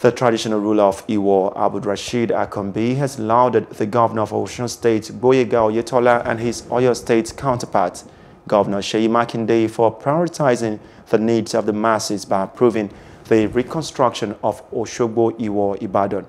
The traditional ruler of Iwo, Abdulrasheed Akanbi, has lauded the governor of Osun State, Gboyega Oyetola, and his Oyo State counterpart, Governor Seyi Makinde, for prioritizing the needs of the masses by approving the reconstruction of Osogbo Iwo Ibadan.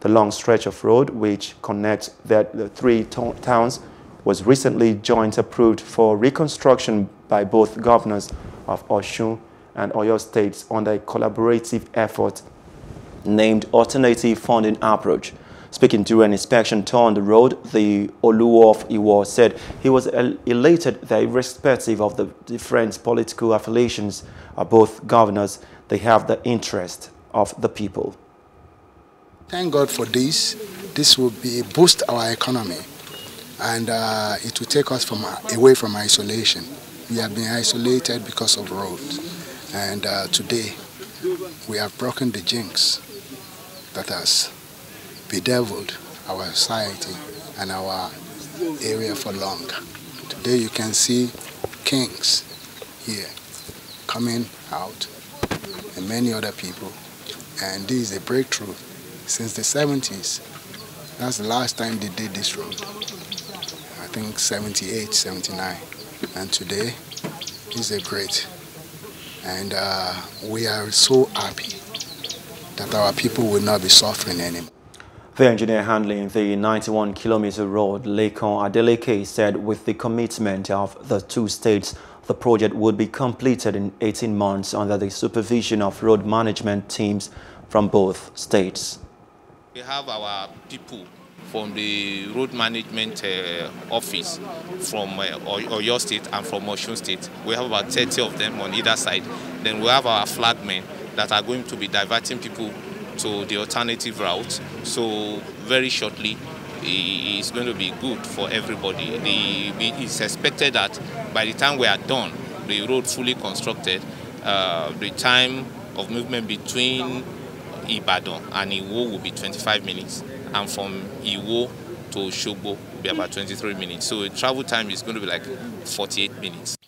The long stretch of road which connects the three towns was recently joint approved for reconstruction by both governors of Osun and Oyo states under a collaborative effort named Alternative Funding Approach. Speaking during an inspection tour on the road, the Oluwo of Iwo said he was elated that irrespective of the different political affiliations of both governors, they have the interest of the people. Thank God for this. This will be boost our economy and uh, it will take us from away from isolation. We have been isolated because of roads and uh, today we have broken the jinx that has bedeviled our society and our area for long. Today you can see kings here coming out and many other people and this is a breakthrough since the 70s. That's the last time they did this road. I think 78, 79 and today is a great and uh, we are so happy that our people will not be suffering anymore. The engineer handling the 91 kilometer road, Lekan Adeleke, said with the commitment of the two states, the project would be completed in 18 months under the supervision of road management teams from both states. We have our people from the road management uh, office from uh, Oyo State and from Osun State. We have about 30 of them on either side. Then we have our flagmen that are going to be diverting people to the alternative route. So very shortly, it's going to be good for everybody. It's expected that by the time we are done, the road fully constructed, uh, the time of movement between Ibadan and Iwo will be 25 minutes, and from Iwo to Shogbo will be about 23 minutes. So travel time is going to be like 48 minutes.